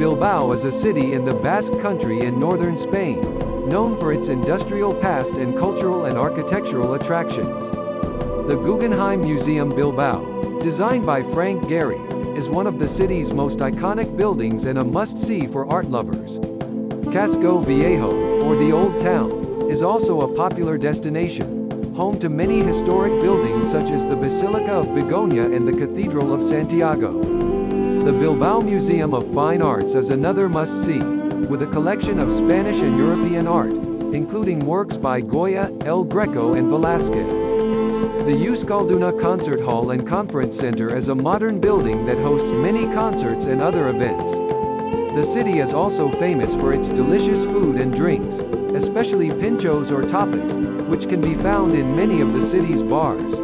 Bilbao is a city in the Basque Country in northern Spain, known for its industrial past and cultural and architectural attractions. The Guggenheim Museum Bilbao, designed by Frank Gehry, is one of the city's most iconic buildings and a must-see for art lovers. Casco Viejo, or the Old Town, is also a popular destination, home to many historic buildings such as the Basilica of Begoña and the Cathedral of Santiago. The Bilbao Museum of Fine Arts is another must-see, with a collection of Spanish and European art, including works by Goya, El Greco and Velázquez. The Euskalduna Concert Hall and Conference Center is a modern building that hosts many concerts and other events. The city is also famous for its delicious food and drinks, especially pinchos or tapas, which can be found in many of the city's bars.